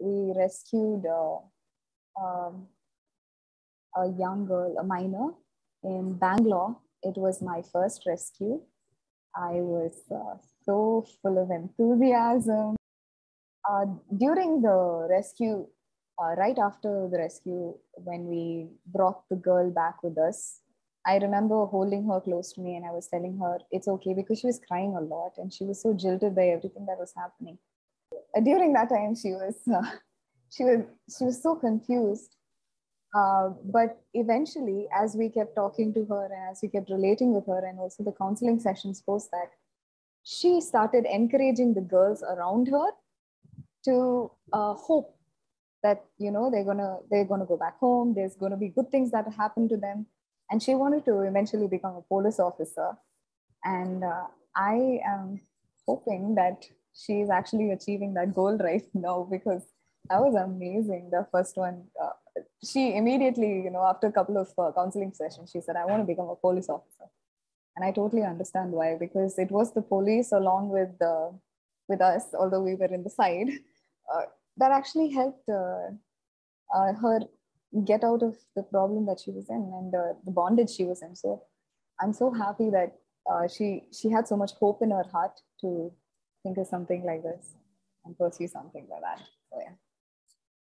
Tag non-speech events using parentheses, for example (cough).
we rescued um, a young girl, a minor in Bangalore. It was my first rescue. I was uh, so full of enthusiasm. Uh, during the rescue, uh, right after the rescue, when we brought the girl back with us, I remember holding her close to me and I was telling her it's okay because she was crying a lot and she was so jilted by everything that was happening. During that time, she was (laughs) uh, she was she was so confused. Uh, but eventually, as we kept talking to her and as we kept relating with her, and also the counseling sessions post that, she started encouraging the girls around her to uh, hope that you know they're gonna they're gonna go back home. There's gonna be good things that happen to them and she wanted to eventually become a police officer. And uh, I am hoping that she is actually achieving that goal (laughs) right now because that was amazing. The first one, uh, she immediately, you know, after a couple of uh, counseling sessions, she said, I want to become a police officer. And I totally understand why, because it was the police along with the, with us, although we were in the side, uh, that actually helped uh, uh, her get out of the problem that she was in and the bondage she was in. So I'm so happy that she she had so much hope in her heart to think of something like this and pursue something like that. So yeah.